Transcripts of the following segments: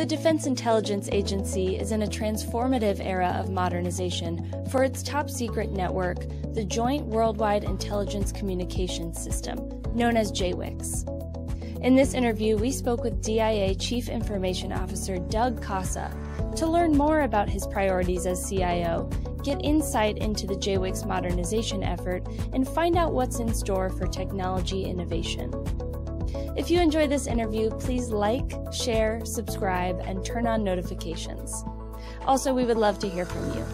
The Defense Intelligence Agency is in a transformative era of modernization for its top secret network, the Joint Worldwide Intelligence Communications System, known as JWICS. In this interview, we spoke with DIA Chief Information Officer Doug Cossa to learn more about his priorities as CIO, get insight into the JWICS modernization effort, and find out what's in store for technology innovation. If you enjoy this interview, please like, share, subscribe, and turn on notifications. Also, we would love to hear from you.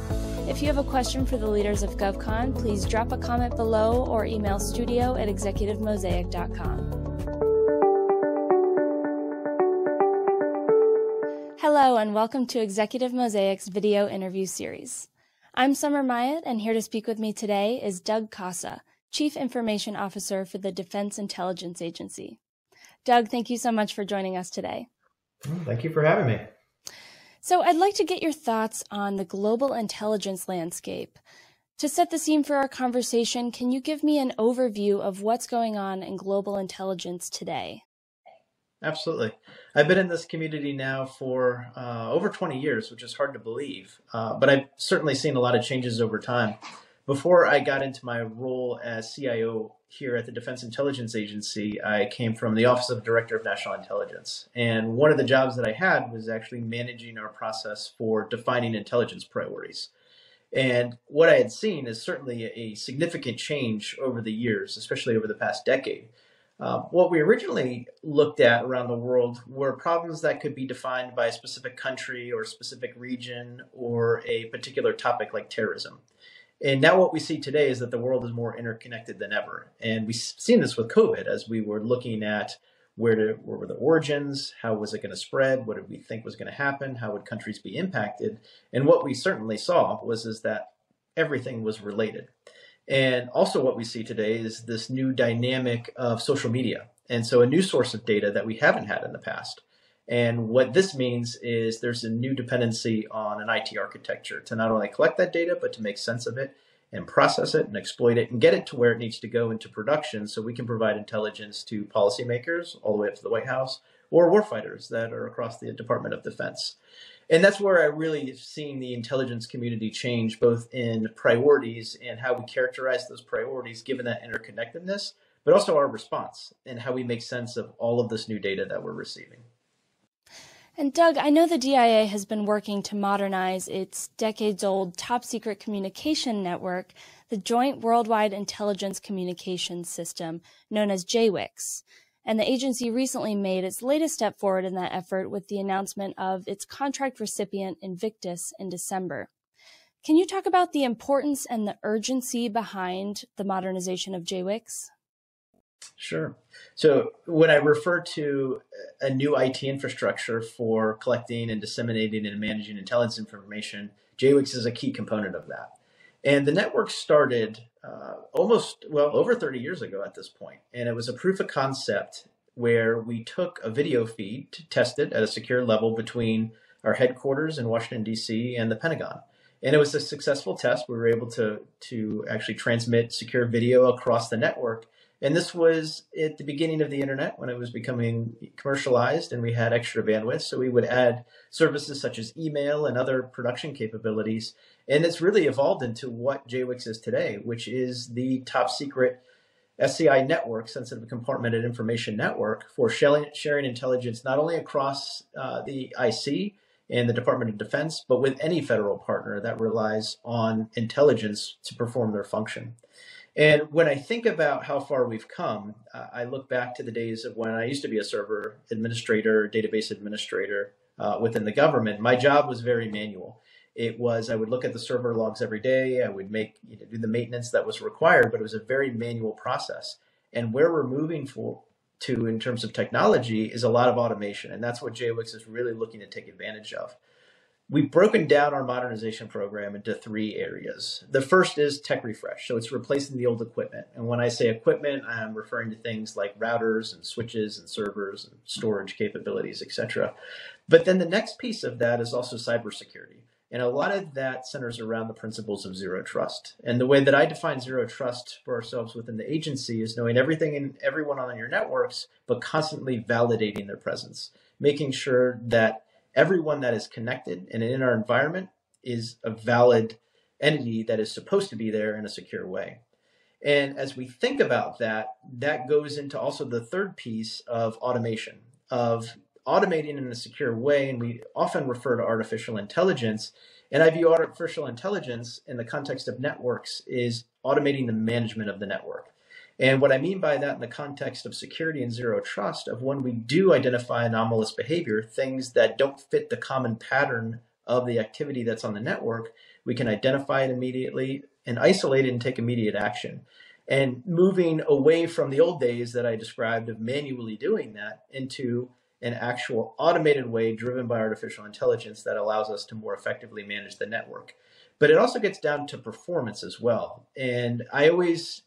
If you have a question for the leaders of GovCon, please drop a comment below or email studio at executivemosaic.com. Hello, and welcome to Executive Mosaic's video interview series. I'm Summer Myatt, and here to speak with me today is Doug Cossa, Chief Information Officer for the Defense Intelligence Agency. Doug, thank you so much for joining us today. Thank you for having me. So, I'd like to get your thoughts on the global intelligence landscape. To set the scene for our conversation, can you give me an overview of what's going on in global intelligence today? Absolutely. I've been in this community now for uh, over 20 years, which is hard to believe, uh, but I've certainly seen a lot of changes over time. Before I got into my role as CIO here at the Defense Intelligence Agency, I came from the Office of Director of National Intelligence. And one of the jobs that I had was actually managing our process for defining intelligence priorities. And what I had seen is certainly a significant change over the years, especially over the past decade. Uh, what we originally looked at around the world were problems that could be defined by a specific country or a specific region or a particular topic like terrorism. And now what we see today is that the world is more interconnected than ever. And we've seen this with COVID as we were looking at where, to, where were the origins, how was it going to spread, what did we think was going to happen, how would countries be impacted. And what we certainly saw was is that everything was related. And also what we see today is this new dynamic of social media. And so a new source of data that we haven't had in the past. And what this means is there's a new dependency on an IT architecture to not only collect that data, but to make sense of it and process it and exploit it and get it to where it needs to go into production so we can provide intelligence to policymakers all the way up to the White House or warfighters that are across the Department of Defense. And that's where I really have seen the intelligence community change both in priorities and how we characterize those priorities given that interconnectedness, but also our response and how we make sense of all of this new data that we're receiving. And Doug, I know the DIA has been working to modernize its decades old top secret communication network, the Joint Worldwide Intelligence Communications System, known as JWICS. And the agency recently made its latest step forward in that effort with the announcement of its contract recipient Invictus in December. Can you talk about the importance and the urgency behind the modernization of JWICS? Sure. So when I refer to a new IT infrastructure for collecting and disseminating and managing intelligence information, JWICS is a key component of that. And the network started uh, almost, well, over 30 years ago at this point. And it was a proof of concept where we took a video feed to test it at a secure level between our headquarters in Washington, D.C. and the Pentagon. And it was a successful test. We were able to, to actually transmit secure video across the network and this was at the beginning of the internet when it was becoming commercialized and we had extra bandwidth. So we would add services such as email and other production capabilities. And it's really evolved into what JWICS is today, which is the top secret SCI network, sensitive compartmented information network, for sharing, sharing intelligence not only across uh, the IC and the Department of Defense, but with any federal partner that relies on intelligence to perform their function. And when I think about how far we've come, uh, I look back to the days of when I used to be a server administrator, database administrator uh, within the government. My job was very manual. It was I would look at the server logs every day. I would make you know, do the maintenance that was required, but it was a very manual process. And where we're moving for to in terms of technology is a lot of automation, and that's what JWICS is really looking to take advantage of. We've broken down our modernization program into three areas. The first is tech refresh. So it's replacing the old equipment. And when I say equipment, I'm referring to things like routers and switches and servers and storage capabilities, etc. But then the next piece of that is also cybersecurity. And a lot of that centers around the principles of zero trust. And the way that I define zero trust for ourselves within the agency is knowing everything and everyone on your networks, but constantly validating their presence, making sure that everyone that is connected and in our environment is a valid entity that is supposed to be there in a secure way. And as we think about that, that goes into also the third piece of automation, of automating in a secure way. And we often refer to artificial intelligence. And I view artificial intelligence in the context of networks is automating the management of the network. And what I mean by that in the context of security and zero trust, of when we do identify anomalous behavior, things that don't fit the common pattern of the activity that's on the network, we can identify it immediately and isolate it and take immediate action. And moving away from the old days that I described of manually doing that into an actual automated way driven by artificial intelligence that allows us to more effectively manage the network. But it also gets down to performance as well. And I always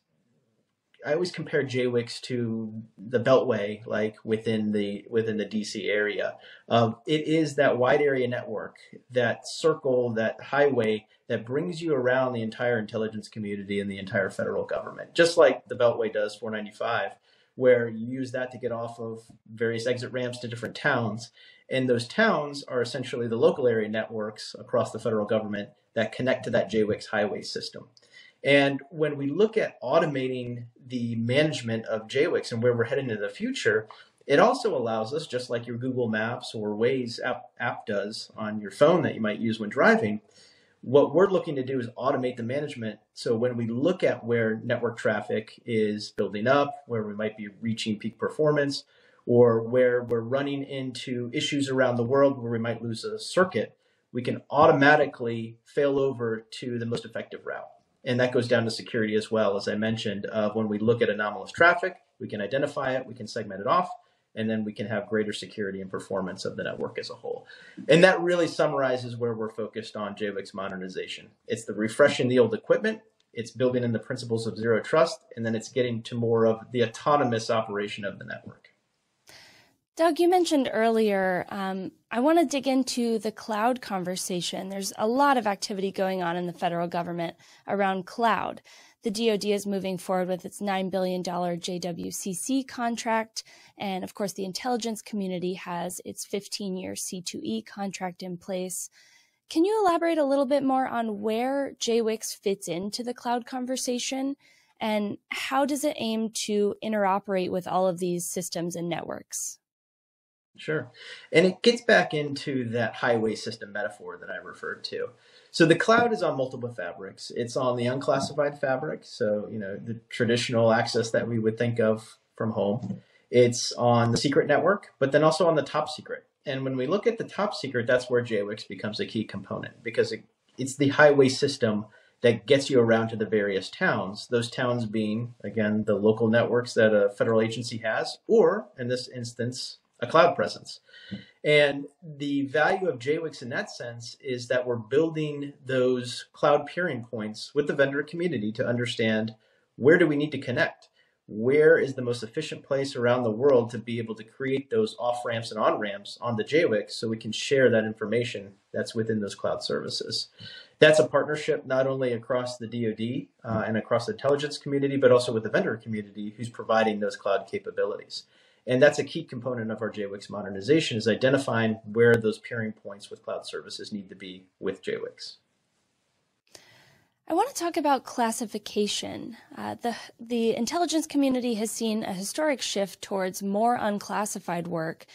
I always compare JWICS to the Beltway, like within the within the DC area. Um, it is that wide area network, that circle, that highway that brings you around the entire intelligence community and the entire federal government, just like the Beltway does 495, where you use that to get off of various exit ramps to different towns. And those towns are essentially the local area networks across the federal government that connect to that JWICS highway system. And when we look at automating the management of JWICS and where we're heading into the future, it also allows us, just like your Google Maps or Waze app, app does on your phone that you might use when driving, what we're looking to do is automate the management. So when we look at where network traffic is building up, where we might be reaching peak performance, or where we're running into issues around the world where we might lose a circuit, we can automatically fail over to the most effective route. And that goes down to security as well, as I mentioned, of when we look at anomalous traffic, we can identify it, we can segment it off, and then we can have greater security and performance of the network as a whole. And that really summarizes where we're focused on JWICS modernization. It's the refreshing the old equipment, it's building in the principles of zero trust, and then it's getting to more of the autonomous operation of the network. Doug, you mentioned earlier, um, I want to dig into the cloud conversation. There's a lot of activity going on in the federal government around cloud. The DoD is moving forward with its $9 billion JWCC contract. And of course, the intelligence community has its 15 year C2E contract in place. Can you elaborate a little bit more on where JWICS fits into the cloud conversation? And how does it aim to interoperate with all of these systems and networks? Sure. And it gets back into that highway system metaphor that I referred to. So the cloud is on multiple fabrics. It's on the unclassified fabric, so you know the traditional access that we would think of from home. It's on the secret network, but then also on the top secret. And when we look at the top secret, that's where JWICS becomes a key component because it, it's the highway system that gets you around to the various towns. Those towns being, again, the local networks that a federal agency has, or in this instance, a cloud presence. And the value of JWICS in that sense is that we're building those cloud peering points with the vendor community to understand where do we need to connect? Where is the most efficient place around the world to be able to create those off ramps and on ramps on the JWICS so we can share that information that's within those cloud services? That's a partnership not only across the DoD uh, and across the intelligence community, but also with the vendor community who's providing those cloud capabilities. And that's a key component of our JWICS modernization is identifying where those peering points with cloud services need to be with JWICS. I want to talk about classification. Uh, the, the intelligence community has seen a historic shift towards more unclassified work,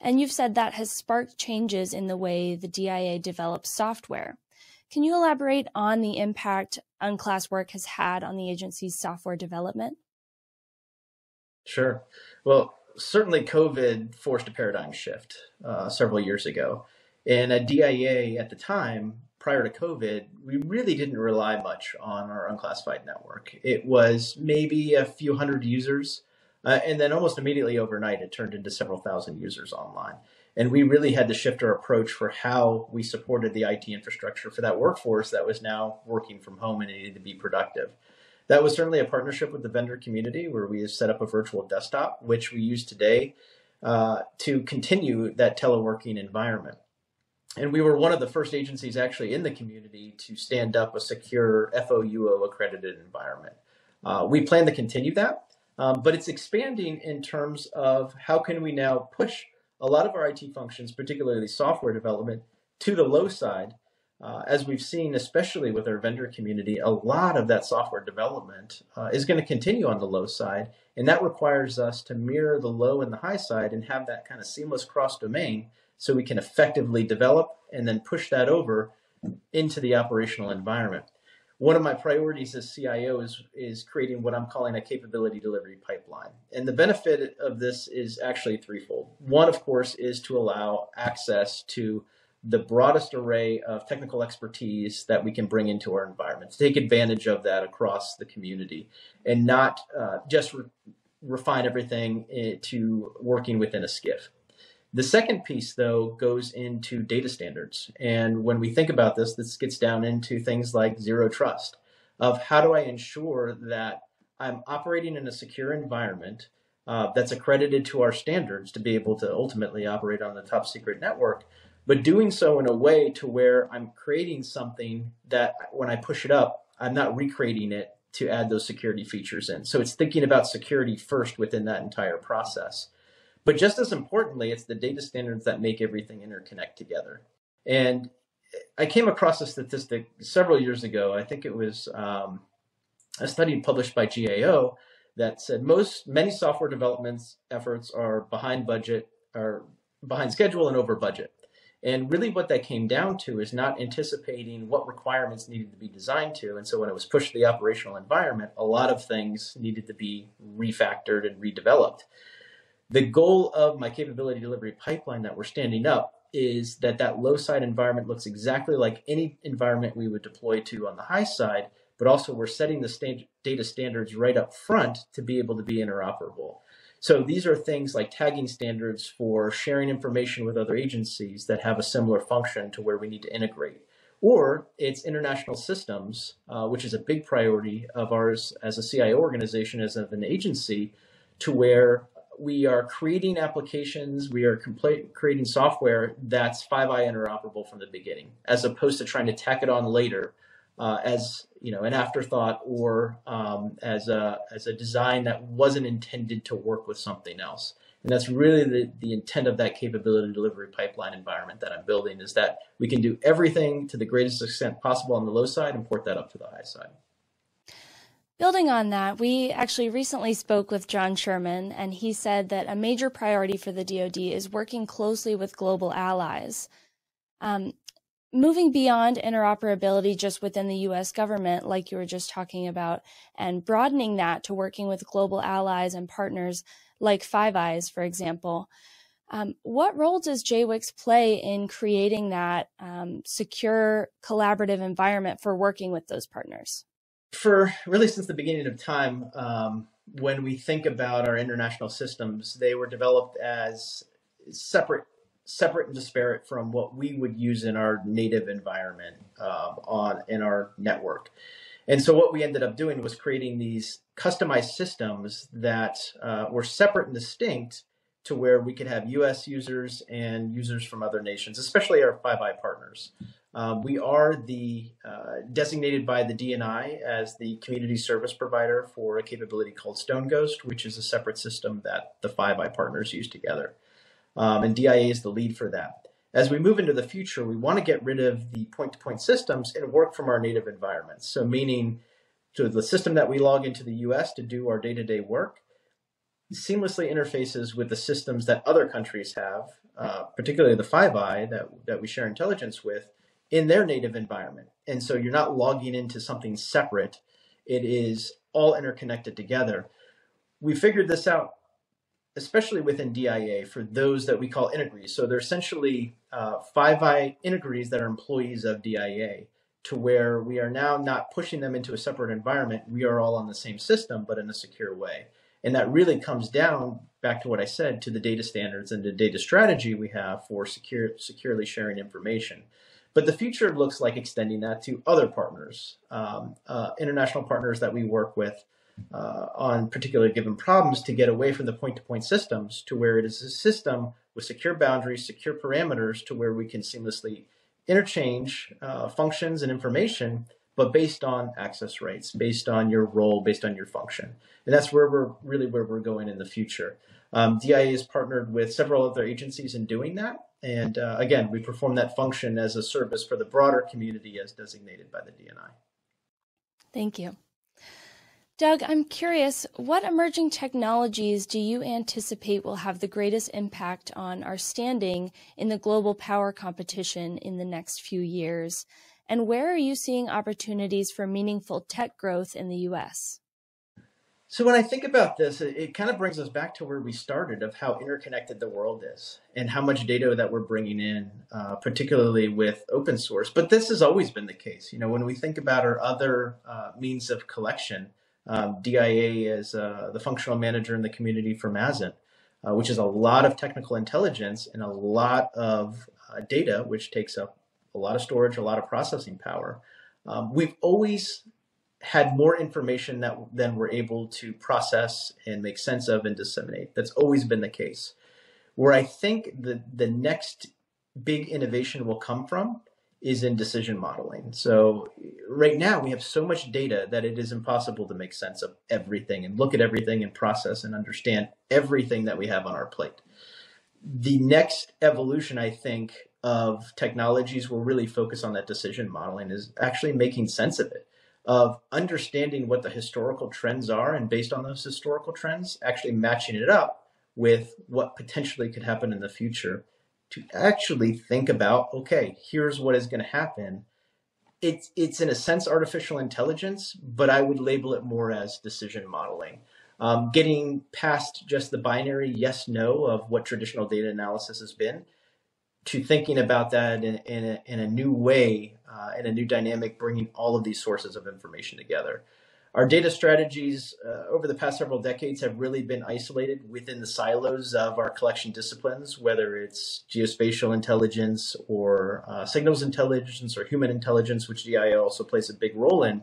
and you've said that has sparked changes in the way the DIA develops software. Can you elaborate on the impact unclass work has had on the agency's software development? Sure. Well, certainly COVID forced a paradigm shift uh, several years ago. And at DIA at the time, prior to COVID, we really didn't rely much on our unclassified network. It was maybe a few hundred users, uh, and then almost immediately overnight, it turned into several thousand users online. And we really had to shift our approach for how we supported the IT infrastructure for that workforce that was now working from home and needed to be productive. That was certainly a partnership with the vendor community where we set up a virtual desktop, which we use today uh, to continue that teleworking environment. And we were one of the first agencies actually in the community to stand up a secure FOUO accredited environment. Uh, we plan to continue that, um, but it's expanding in terms of how can we now push a lot of our IT functions, particularly software development, to the low side. Uh, as we've seen, especially with our vendor community, a lot of that software development uh, is going to continue on the low side. And that requires us to mirror the low and the high side and have that kind of seamless cross domain so we can effectively develop and then push that over into the operational environment. One of my priorities as CIO is, is creating what I'm calling a capability delivery pipeline. And the benefit of this is actually threefold. One, of course, is to allow access to the broadest array of technical expertise that we can bring into our environment, to take advantage of that across the community and not uh, just re- refine everything eh, to working within a SCIF. The second piece, though, goes into data standards. And when we think about this, this gets down into things like zero trust of how do I ensure that I'm operating in a secure environment uh, that's accredited to our standards to be able to ultimately operate on the top secret network, but doing so in a way to where I'm creating something that when I push it up, I'm not recreating it to add those security features in. So it's thinking about security first within that entire process. But just as importantly, it's the data standards that make everything interconnect together. And I came across a statistic several years ago. I think it was um, a study published by GAO that said most many software development efforts are behind budget, are behind schedule, and over budget. And really, what that came down to is not anticipating what requirements needed to be designed to. And so, when it was pushed to the operational environment, a lot of things needed to be refactored and redeveloped. The goal of my capability delivery pipeline that we're standing up is that that low side environment looks exactly like any environment we would deploy to on the high side, but also we're setting the data standards right up front to be able to be interoperable. So these are things like tagging standards for sharing information with other agencies that have a similar function to where we need to integrate. Or it's international systems, uh, which is a big priority of ours as a CIO organization, as of an agency, to where we are creating applications, we are creating software that's Five Eye interoperable from the beginning, as opposed to trying to tack it on later uh, as you know an afterthought or um, as a as a design that wasn't intended to work with something else. And that's really the, the intent of that capability delivery pipeline environment that I'm building is that we can do everything to the greatest extent possible on the low side and port that up to the high side. Building on that, we actually recently spoke with John Sherman, and he said that a major priority for the DoD is working closely with global allies. Um, moving beyond interoperability just within the US government, like you were just talking about, and broadening that to working with global allies and partners like Five Eyes, for example. Um, what role does JWICS play in creating that um, secure collaborative environment for working with those partners? for really since the beginning of time, um, when we think about our international systems, they were developed as separate, separate and disparate from what we would use in our native environment uh, on in our network. And so what we ended up doing was creating these customized systems that uh, were separate and distinct to where we could have U.S. users and users from other nations, especially our Five Eye partners. Um, we are the uh, designated by the DNI as the community service provider for a capability called Stone Ghost, which is a separate system that the Five Eye partners use together. Um, and DIA is the lead for that. As we move into the future, we want to get rid of the point-to-point systems and work from our native environments. So meaning to the system that we log into the US to do our day-to-day work seamlessly interfaces with the systems that other countries have, uh, particularly the Five Eye that, that we share intelligence with, in their native environment. And so you're not logging into something separate. It is all interconnected together. We figured this out, especially within DIA for those that we call integrees. So they're essentially uh, Five Eye integrees that are employees of DIA to where we are now not pushing them into a separate environment. We are all on the same system, but in a secure way. And that really comes down back to what I said to the data standards and the data strategy we have for secure, securely sharing information. But the future looks like extending that to other partners, um, uh, international partners that we work with uh, on particular given problems to get away from the point-to-point systems to where it is a system with secure boundaries, secure parameters to where we can seamlessly interchange uh, functions and information, but based on access rights, based on your role, based on your function. And that's where we're really where we're going in the future. Um, DIA is partnered with several other agencies in doing that. And uh, again, we perform that function as a service for the broader community as designated by the DNI. Thank you. Doug, I'm curious, what emerging technologies do you anticipate will have the greatest impact on our standing in the global power competition in the next few years? And where are you seeing opportunities for meaningful tech growth in the US? So when I think about this, it, kind of brings us back to where we started of how interconnected the world is and how much data that we're bringing in, uh, particularly with open source. But this has always been the case. You know, when we think about our other uh, means of collection, um, DIA is uh, the functional manager in the community for MASINT, uh, which is a lot of technical intelligence and a lot of uh, data, which takes up a lot of storage, a lot of processing power. Um, we've always had more information that than we're able to process and make sense of and disseminate. That's always been the case. Where I think the the next big innovation will come from is in decision modeling. So right now we have so much data that it is impossible to make sense of everything and look at everything and process and understand everything that we have on our plate. The next evolution, I think, of technologies will really focus on that decision modeling is actually making sense of it of understanding what the historical trends are and based on those historical trends, actually matching it up with what potentially could happen in the future to actually think about, okay, here's what is going to happen. It's, it's in a sense artificial intelligence, but I would label it more as decision modeling. Um, getting past just the binary yes no of what traditional data analysis has been to thinking about that in, in, a, in a new way, uh, in a new dynamic, bringing all of these sources of information together. Our data strategies uh, over the past several decades have really been isolated within the silos of our collection disciplines, whether it's geospatial intelligence or uh, signals intelligence or human intelligence, which DIA also plays a big role in.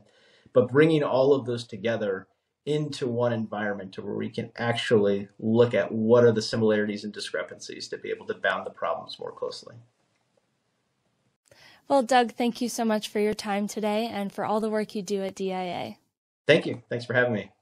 But bringing all of those together into one environment to where we can actually look at what are the similarities and discrepancies to be able to bound the problems more closely. Well, Doug, thank you so much for your time today and for all the work you do at DIA. Thank you. Thanks for having me.